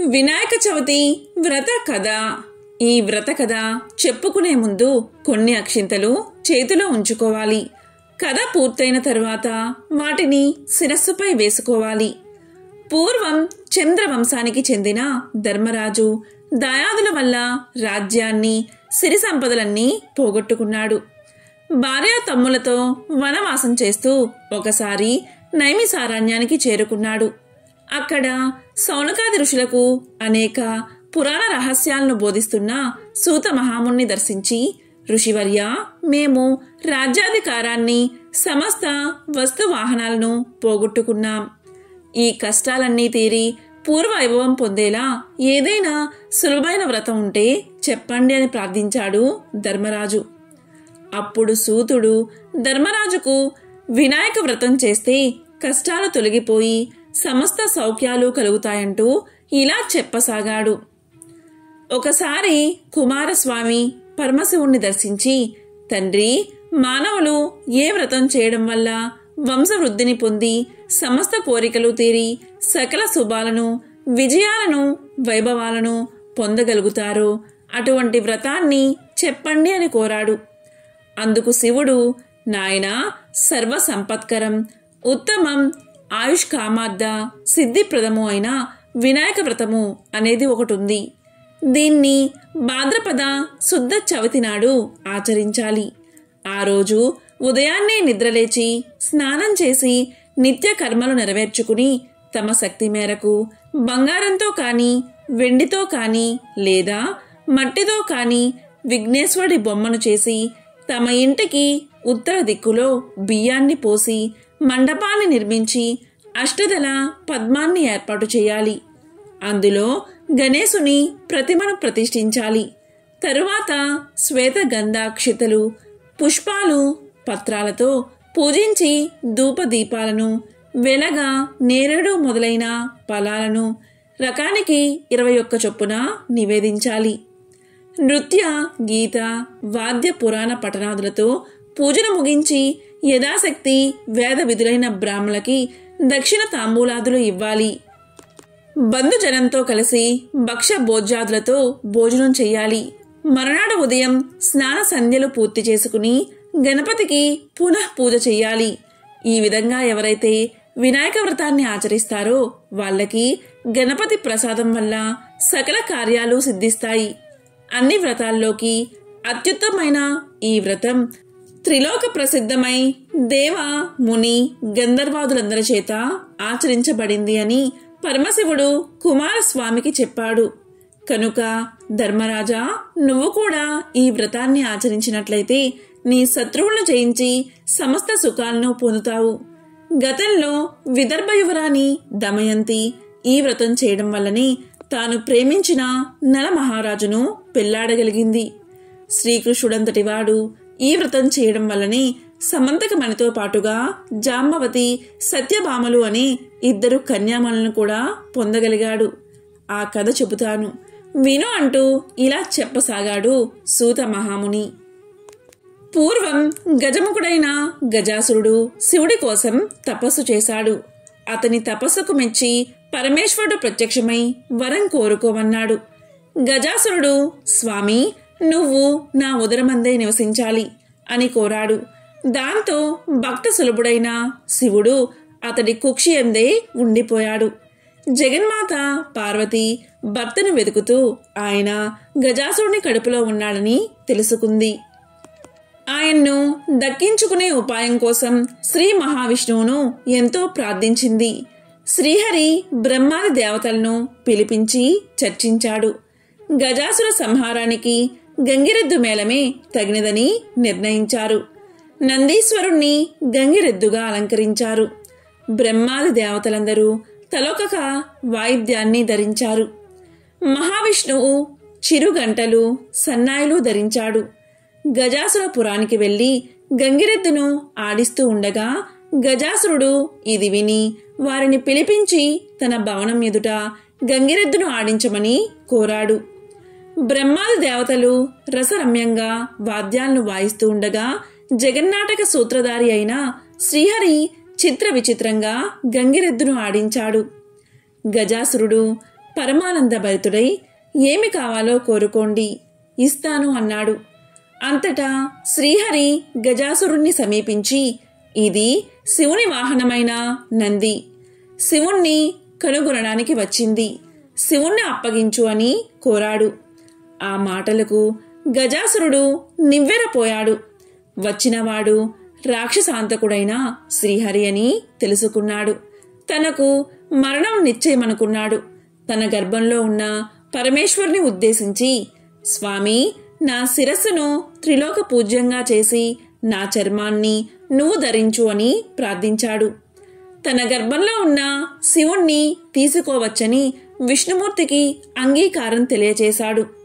వినాయక చవితి వ్రత కథ. ఈ వ్రత కథ చెప్పుకునే ముందు కొన్ని అక్షింతలు చేతిలో ఉంచుకోవాలి. కథ పూర్తయిన తరువాత వాటిని శిరస్సుపై వేసుకోవాలి. పూర్వం చంద్రవంశానికి చెందిన ధర్మరాజు దయాదుల వల్ల రాజ్యాన్ని సిరి సంపదలన్నీ పోగొట్టుకున్నాడు. భార్య తమ్ములతో వనవాసం చేస్తూ ఒకసారి నైమిసారణ్యానికి చేరుకున్నాడు. అక్కడ సౌనకాది ఋషులకు అనేక పురాణ రహస్యాలను బోధిస్తున్న సూత మహాముని దర్శించి ఋషివర్య మేము రాజ్యాధికారాన్ని సమస్త వస్తు వాహనాలను పోగొట్టుకున్నాం. ఈ కష్టాలన్నీ తీరి పూర్వవైభవం పొందేలా ఏదైనా సులభమైన వ్రతం ఉంటే చెప్పండి అని ప్రార్థించాడు ధర్మరాజు. అప్పుడు సూతుడు ధర్మరాజుకు వినాయక వ్రతం చేస్తే కష్టాలు తొలగిపోయి సమస్త సౌఖ్యాలు కలుగుతాయంటూ ఇలా చెప్పసాగాడు. ఒకసారి కుమారస్వామి పరమశివుణ్ణి దర్శించి తండ్రి మానవులు ఏ వ్రతం చేయడం వల్ల వంశవృద్ధిని పొంది సమస్త కోరికలు తీరి సకల శుభాలను విజయాలను వైభవాలను పొందగలుగుతారో? అటువంటి వ్రతాన్ని చెప్పండి అని కోరాడు. అందుకు శివుడు నాయన సర్వ సంపత్కరం ఉత్తమం ఆయుష్ కామార్థ సిద్ధిప్రదము అయిన వినాయక వ్రతము అనేది ఒకటి ఉంది దీన్ని భాద్రపద శుద్ధ చవితి నాడు ఆచరించాలి. ఆ రోజు ఉదయాన్నే నిద్రలేచి స్నానం చేసి నిత్య కర్మలు నెరవేర్చుకుని తమ శక్తి మేరకు బంగారంతో కానీ వెండితో కానీ లేదా మట్టితో కానీ విఘ్నేశ్వరుడి బొమ్మను చేసి తమ ఇంటికి ఉత్తర దిక్కులో బియ్యాన్ని పోసి మండపాన్ని నిర్మించి అష్టదల పద్మాన్ని ఏర్పాటు చేయాలి. అందులో గణేశుని ప్రతిమను ప్రతిష్ఠించాలి. తరువాత శ్వేత గంధాక్షితలు పుష్పాలు పత్రాలతో పూజించి ధూపదీపాలను వెలగ నేరేడు మొదలైన ఫలాలను రకానికి ఇరవై ఒక్క చొప్పున నివేదించాలి. నృత్య గీత వాద్య పురాణ పఠనాదులతో పూజను ముగించి యథాశక్తి వేద విధులైన బ్రాహ్మలకి దక్షిణ తాంబూలాదులు ఇవ్వాలి. బంధుజనంతో కలిసి భక్ష భోజ్యాదులతో భోజనం చెయ్యాలి. మరునాడు ఉదయం స్నాన సంధ్యలు పూర్తి చేసుకుని గణపతికి పునః పూజ చెయ్యాలి. ఈ విధంగా ఎవరైతే వినాయక వ్రతాన్ని ఆచరిస్తారో వాళ్ళకి గణపతి ప్రసాదం వల్ల సకల కార్యాలు సిద్ధిస్తాయి. అన్ని వ్రతాల్లోకి అత్యుత్తమైన ఈ వ్రతం త్రిలోక ప్రసిద్ధమై దేవ ముని గంధర్వాదులందరి చేత ఆచరించబడింది అని పరమశివుడు కుమారస్వామికి చెప్పాడు. కనుక ధర్మరాజా నువ్వు కూడా ఈ వ్రతాన్ని ఆచరించినట్లయితే నీ శత్రువులను జయించి సమస్త సుఖాలను పొందుతావు. గతంలో విదర్భ యువరాణి దమయంతి ఈ వ్రతం చేయడం వల్లనే తాను ప్రేమించిన నల మహారాజును పెళ్ళాడగలిగింది. శ్రీకృష్ణుడంతటివాడు వాడు ఈ వ్రతం చేయడం వల్లనే సమంతకమణితో పాటుగా జాంబవతి సత్యభామలు అనే ఇద్దరు కన్యామలను కూడా పొందగలిగాడు. ఆ కథ చెబుతాను. విను అంటూ ఇలా చెప్పసాగాడు సూత మహాముని. పూర్వం గజముఖుడైన గజాసురుడు శివుడి కోసం తపస్సు చేశాడు. అతని తపస్సుకు మెచ్చి పరమేశ్వరుడు ప్రత్యక్షమై వరం కోరుకోమన్నాడు. గజాసురుడు స్వామి నువ్వు నా ఉదరమందే నివసించాలి అని కోరాడు. దాంతో భక్త సులభుడైన శివుడు అతడి కుక్షి ఎందే ఉండిపోయాడు. జగన్మాత పార్వతి భర్తను వెతుకుతూ ఆయన గజాసురుని కడుపులో ఉన్నాడని తెలుసుకుంది. ఆయన్ను దక్కించుకునే ఉపాయం కోసం శ్రీ మహావిష్ణువును ఎంతో ప్రార్థించింది. శ్రీహరి బ్రహ్మాది దేవతలను పిలిపించి చర్చించాడు. గజాసుర సంహారానికి గంగిరెద్దు మేళమే తగినదని నిర్ణయించారు. నందీశ్వరుణ్ణి గంగిరెద్దుగా అలంకరించారు. బ్రహ్మాది దేవతలందరూ తలొకక వాయిద్యాన్ని ధరించారు. మహావిష్ణువు చిరుగంటలు సన్నాయిలు ధరించాడు. గజాసుర పురానికి గంగిరెద్దును ఆడిస్తూ ఉండగా గజాసురుడు ఇది విని వారిని పిలిపించి తన భవనం ఎదుట గంగిరెద్దును ఆడించమని కోరాడు. బ్రహ్మాది దేవతలు రసరమ్యంగా వాద్యాలను వాయిస్తూ ఉండగా జగన్నాటక సూత్రధారి అయిన శ్రీహరి చిత్ర విచిత్రంగా గంగిరెద్దును ఆడించాడు. గజాసురుడు పరమానంద భరితుడై ఏమి కావాలో కోరుకోండి ఇస్తాను అన్నాడు. అంతటా శ్రీహరి గజాసురుణ్ణి సమీపించి ఇది శివుని వాహనమైన నంది. శివుణ్ణి కనుగొనడానికి వచ్చింది. శివుణ్ణి అప్పగించు అని కోరాడు. ఆ మాటలకు గజాసురుడు నివ్వెరపోయాడు. వచ్చినవాడు రాక్షసాంతకుడైన శ్రీహరి అని తెలుసుకున్నాడు. తనకు మరణం నిశ్చయమనుకున్నాడు. తన గర్భంలో ఉన్న పరమేశ్వరుని ఉద్దేశించి స్వామి నా శిరస్సును త్రిలోక పూజ్యంగా చేసి నా చర్మాన్ని నువ్వు ధరించు అని ప్రార్థించాడు. తన గర్భంలో ఉన్న శివుణ్ణి తీసుకోవచ్చని విష్ణుమూర్తికి అంగీకారం తెలియచేశాడు.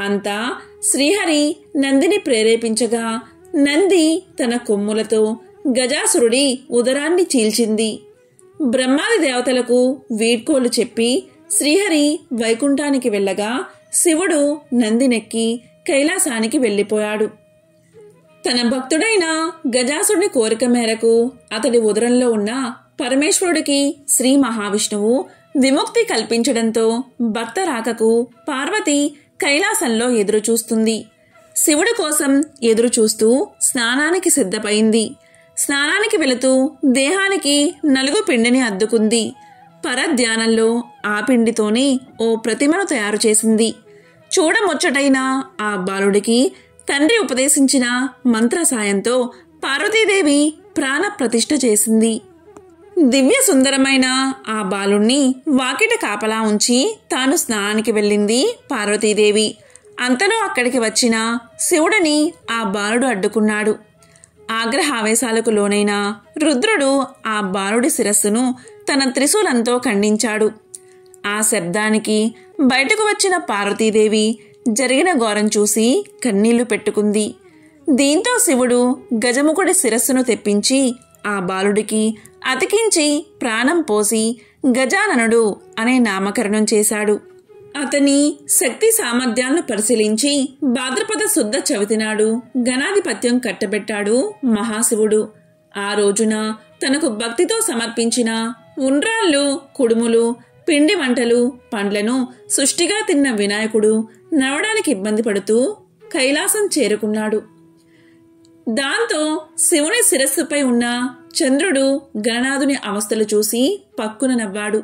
అంతా శ్రీహరి నందిని ప్రేరేపించగా నంది తన కొమ్ములతో గజాసురుడి ఉదరాన్ని చీల్చింది. బ్రహ్మాది దేవతలకు వీడ్కోలు చెప్పి శ్రీహరి వైకుంఠానికి వెళ్ళగా శివుడు నందినెక్కి కైలాసానికి వెళ్ళిపోయాడు. తన భక్తుడైన గజాసుడి కోరిక మేరకు అతడి ఉదరంలో ఉన్న పరమేశ్వరుడికి శ్రీ మహావిష్ణువు విముక్తి కల్పించడంతో భర్త రాకకు పార్వతి కైలాసంలో ఎదురుచూస్తుంది. శివుడు కోసం ఎదురుచూస్తూ స్నానానికి సిద్ధపైంది స్నానానికి వెళుతూ దేహానికి నలుగు పిండిని అద్దుకుంది. పరధ్యానంలో ఆ పిండితోనే ఓ ప్రతిమను తయారు చేసింది. చూడముచ్చటైన ఆ బాలుడికి తండ్రి ఉపదేశించిన మంత్ర సాయంతో పార్వతీదేవి ప్రాణ ప్రతిష్ఠ చేసింది. దివ్య సుందరమైన ఆ బాలుణ్ణి వాకిట కాపలా ఉంచి తాను స్నానానికి వెళ్ళింది పార్వతీదేవి. అంతలో అక్కడికి వచ్చిన శివుడిని ఆ బాలుడు అడ్డుకున్నాడు. ఆగ్రహావేశాలకు లోనైన రుద్రుడు ఆ బాలుడి శిరస్సును తన త్రిశూలంతో ఖండించాడు. ఆ శబ్దానికి బయటకు వచ్చిన పార్వతీదేవి జరిగిన ఘోరం చూసి కన్నీళ్ళు పెట్టుకుంది. దీంతో శివుడు గజముఖుడి శిరస్సును తెప్పించి ఆ బాలుడికి అతికించి ప్రాణం పోసి గజాననుడు అనే నామకరణం చేశాడు. అతని శక్తి సామర్థ్యాలను పరిశీలించి భాద్రపద శుద్ధ చవితినాడు గణాధిపత్యం కట్టబెట్టాడు మహాశివుడు. ఆ రోజున తనకు భక్తితో సమర్పించిన ఉండ్రాళ్ళు కుడుములు పిండి వంటలు పండ్లను సుష్టిగా తిన్న వినాయకుడు నడవడానికి ఇబ్బంది పడుతూ కైలాసం చేరుకున్నాడు. దాంతో శివుని శిరస్సుపై ఉన్న చంద్రుడు గణనాథుని అవస్థలు చూసి పక్కున నవ్వాడు.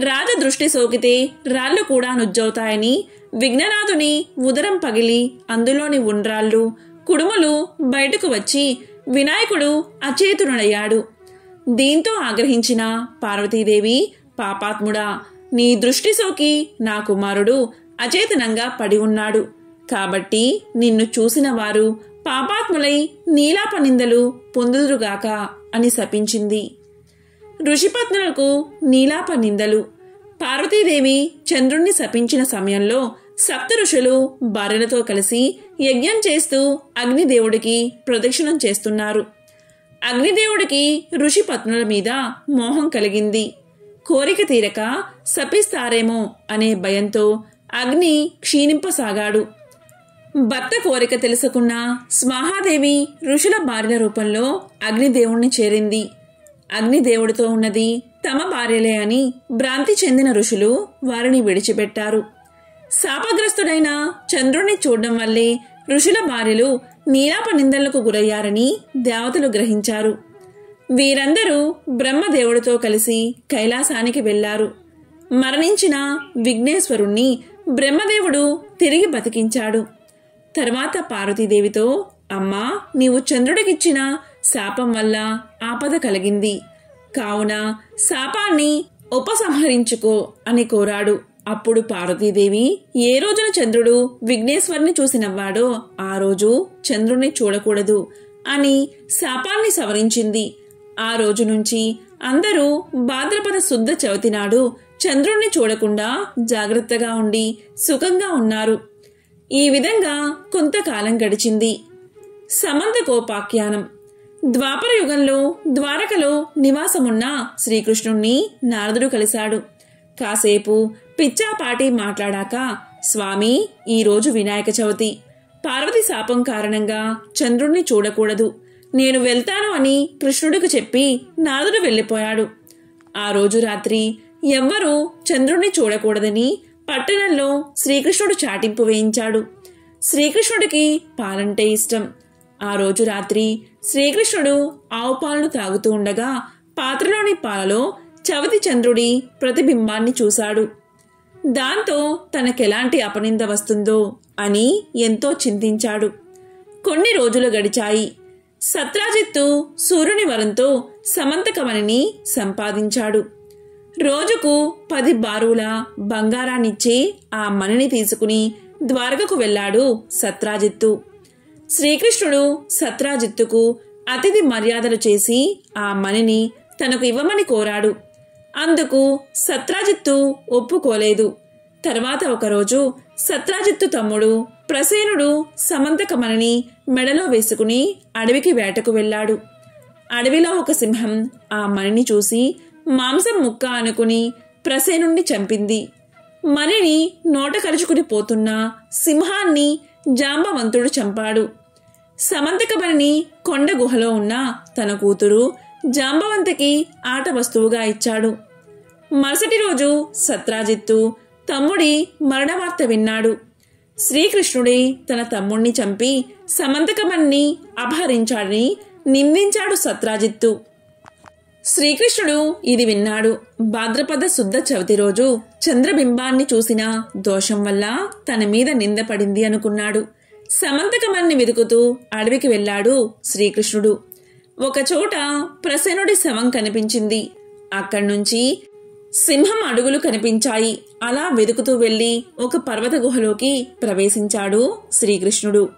రాజ దృష్టి సోకితే రాళ్ళు కూడా నుజ్జవుతాయని విఘ్ననాథుని ఉదరం పగిలి అందులోని ఉండ్రాళ్ళు కుడుములు బయటకు వచ్చి వినాయకుడు అచేతునుడయ్యాడు దీంతో ఆగ్రహించిన పార్వతీదేవి పాపాత్ముడా నీ దృష్టి సోకి నా కుమారుడు అచేతనంగా పడి ఉన్నాడు. కాబట్టి నిన్ను చూసిన వారు పాపాత్ములై నీలాపనిందలు పొందుదురుగాక అని శపించింది. ఋషిపత్నులకు నీలాప నిందలు పార్వతీదేవి చంద్రుణ్ణి శపించిన సమయంలో సప్త ఋషులు భార్యలతో కలిసి యజ్ఞం చేస్తూ అగ్నిదేవుడికి ప్రదక్షిణం చేస్తున్నారు. అగ్నిదేవుడికి ఋషి పత్నుల మీద మోహం కలిగింది. కోరిక తీరక శపిస్తారేమో అనే భయంతో అగ్ని క్షీణింపసాగాడు. భర్త కోరిక తెలుసుకున్న స్వాహాదేవి ఋషుల భార్యల రూపంలో అగ్నిదేవుణ్ణి చేరింది. అగ్నిదేవుడితో ఉన్నది తమ భార్యలే అని భ్రాంతి చెందిన ఋషులు వారిని విడిచిపెట్టారు. శాపగ్రస్తుడైన చంద్రుణ్ణి చూడడం వల్లే ఋషుల భార్యలు నీలాప నిందలకు గురయ్యారని దేవతలు గ్రహించారు. వీరందరూ బ్రహ్మదేవుడితో కలిసి కైలాసానికి వెళ్ళారు మరణించిన విఘ్నేశ్వరుణ్ణి బ్రహ్మదేవుడు తిరిగి బతికించాడు. తర్వాత పార్వతీదేవితో అమ్మా నీవు చంద్రుడికిచ్చిన శాపం వల్ల ఆపద కలిగింది. కావున శాపాన్ని ఉపసంహరించుకో అని కోరాడు. అప్పుడు పార్వతీదేవి ఏ రోజున చంద్రుడు విఘ్నేశ్వరుని చూసినవ్వాడో ఆ రోజు చంద్రుణ్ణి చూడకూడదు అని శాపాన్ని సవరించింది. ఆ రోజు నుంచి అందరూ భాద్రపద శుద్ధ చవితి నాడు చంద్రుణ్ణి చూడకుండా జాగ్రత్తగా ఉండి సుఖంగా ఉన్నారు. ఈ విధంగా కొంతకాలం గడిచింది. సమంతకోపాఖ్యానం ద్వాపర యుగంలో ద్వారకలో నివాసమున్న శ్రీకృష్ణుణ్ణి నారదుడు కలిశాడు. కాసేపు పిచ్చాపాటి మాట్లాడాక స్వామి ఈరోజు వినాయక చవితి. పార్వతి శాపం కారణంగా చంద్రుణ్ణి చూడకూడదు. నేను వెళ్తాను అని కృష్ణుడికి చెప్పి నారదుడు వెళ్ళిపోయాడు. ఆ రోజు రాత్రి ఎవ్వరూ చంద్రుణ్ణి చూడకూడదని పట్టణంలో శ్రీకృష్ణుడు చాటింపు వేయించాడు. శ్రీకృష్ణుడికి పాలంటే ఇష్టం. ఆ రోజు రాత్రి శ్రీకృష్ణుడు ఆవు పాలను తాగుతూ ఉండగా పాత్రలోని పాలలో చవతి చంద్రుడి ప్రతిబింబాన్ని చూశాడు. దాంతో తనకెలాంటి అపనింద వస్తుందో అని ఎంతో చింతించాడు. కొన్ని రోజులు గడిచాయి. సత్రాజిత్తు సూర్యుని వరంతో సమంతకమణిని సంపాదించాడు. రోజుకు పది బారుల బంగారాన్నిచ్చి ఆ మణిని తీసుకుని ద్వారకకు వెళ్ళాడు సత్రాజిత్తు. శ్రీకృష్ణుడు సత్రాజిత్తుకు అతిథి మర్యాదలు చేసి ఆ మణిని తనకు ఇవ్వమని కోరాడు. అందుకు సత్రాజిత్తు ఒప్పుకోలేదు. తర్వాత ఒకరోజు సత్రాజిత్తు తమ్ముడు ప్రసేనుడు సమంతకమణిని మెడలో వేసుకుని అడవికి వేటకు వెళ్ళాడు. అడవిలో ఒక సింహం ఆ మణిని చూసి మాంసం ముక్క అనుకుని ప్రసేనుణ్ణి చంపింది. మణిని నోట కలుచుకుని పోతున్న సింహాన్ని జాంబవంతుడు చంపాడు. సమంతకమణిని కొండ గుహలో ఉన్న తన కూతురు జాంబవంతకి ఆట వస్తువుగా ఇచ్చాడు. మరుసటి రోజు సత్రాజిత్తు తమ్ముడి మరణవార్త విన్నాడు. శ్రీకృష్ణుడి తన తమ్ముణ్ణి చంపి సమంతకమణ్ణి అపహరించాడని నిందించాడు సత్రాజిత్తు. శ్రీకృష్ణుడు ఇది విన్నాడు. భాద్రపద శుద్ధ చవితి రోజు చంద్రబింబాన్ని చూసిన దోషం వల్ల తన మీద నిందపడింది అనుకున్నాడు. సమంతకమాన్ని వెతుకుతూ అడవికి వెళ్ళాడు శ్రీకృష్ణుడు. ఒకచోట ప్రసనుడి శవం కనిపించింది. అక్కడి నుంచి సింహం అడుగులు కనిపించాయి. అలా వెతుకుతూ వెళ్ళి ఒక పర్వత గుహలోకి ప్రవేశించాడు శ్రీకృష్ణుడు.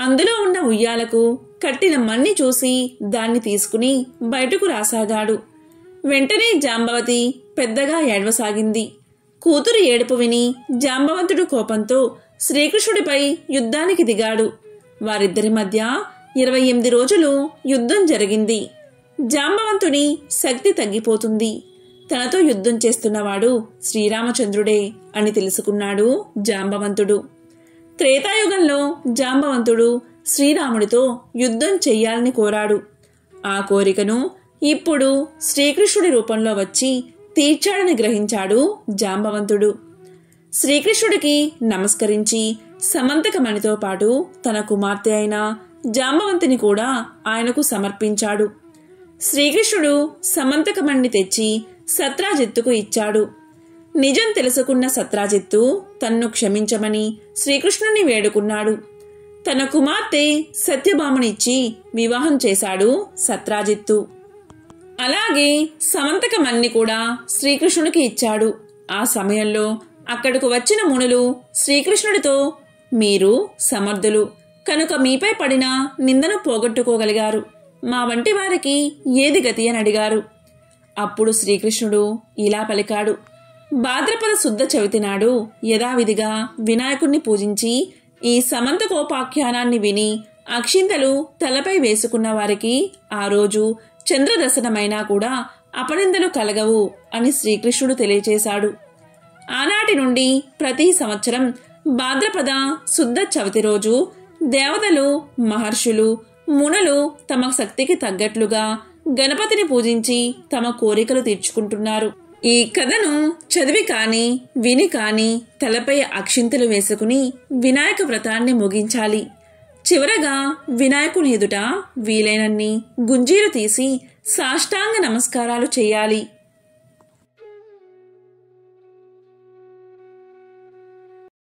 అందులో ఉన్న ఉయ్యాలకు కట్టిన మన్ని చూసి దాన్ని తీసుకుని బయటకు రాసాగాడు. వెంటనే జాంబవతి పెద్దగా ఏడవసాగింది. కూతురు ఏడుపు విని జాంబవంతుడు కోపంతో శ్రీకృష్ణుడిపై యుద్ధానికి దిగాడు. వారిద్దరి మధ్య ఇరవై ఎనిమిది రోజులు యుద్ధం జరిగింది. జాంబవంతుని శక్తి తగ్గిపోతుంది. తనతో యుద్ధం చేస్తున్నవాడు శ్రీరామచంద్రుడే అని తెలుసుకున్నాడు జాంబవంతుడు. త్రేతాయుగంలో జాంబవంతుడు శ్రీరాముడితో యుద్ధం చెయ్యాలని కోరాడు. ఆ కోరికను ఇప్పుడు శ్రీకృష్ణుడి రూపంలో వచ్చి తీర్చాడని గ్రహించాడు జాంబవంతుడు. శ్రీకృష్ణుడికి నమస్కరించి సమంతకమణితో పాటు తన కుమార్తె అయిన జాంబవంతిని కూడా ఆయనకు సమర్పించాడు. శ్రీకృష్ణుడు సమంతకమణిని తెచ్చి సత్రాజిత్తుకు ఇచ్చాడు. నిజం తెలుసుకున్న సత్రాజిత్తు తన్ను క్షమించమని శ్రీకృష్ణుని వేడుకున్నాడు. తన కుమార్తె సత్యభామనిచ్చి వివాహం చేశాడు సత్రాజిత్తు. అలాగే సమంతకమణ్ణి కూడా శ్రీకృష్ణుడికి ఇచ్చాడు. ఆ సమయంలో అక్కడకు వచ్చిన మునులు శ్రీకృష్ణుడితో మీరు సమర్థులు. కనుక మీపై పడిన నిందను పోగొట్టుకోగలిగారు. మా వంటి వారికి ఏది గతి అని అడిగారు. అప్పుడు శ్రీకృష్ణుడు ఇలా పలికాడు. భాద్రపద శుద్ధ చవితి నాడు యథావిధిగా వినాయకుణ్ణి పూజించి ఈ సమంత కోపాఖ్యానాన్ని విని అక్షింతలు తలపై వేసుకున్న వారికి ఆ రోజు చంద్రదర్శనమైనా కూడా అపనిందలు కలగవు అని శ్రీకృష్ణుడు తెలియచేశాడు. ఆనాటి నుండి ప్రతి సంవత్సరం భాద్రపద శుద్ధ చవితి రోజు దేవతలు మహర్షులు మునులు తమ శక్తికి తగ్గట్లుగా గణపతిని పూజించి తమ కోరికలు తీర్చుకుంటున్నారు. ఈ కథను చదివి కాని విని కాని తలపై అక్షింతలు వేసుకుని వినాయక వ్రతాన్ని ముగించాలి. చివరగా వినాయకుని ఎదుట వీలైనన్ని గుంజీలు తీసి సాష్టాంగ నమస్కారాలు చేయాలి.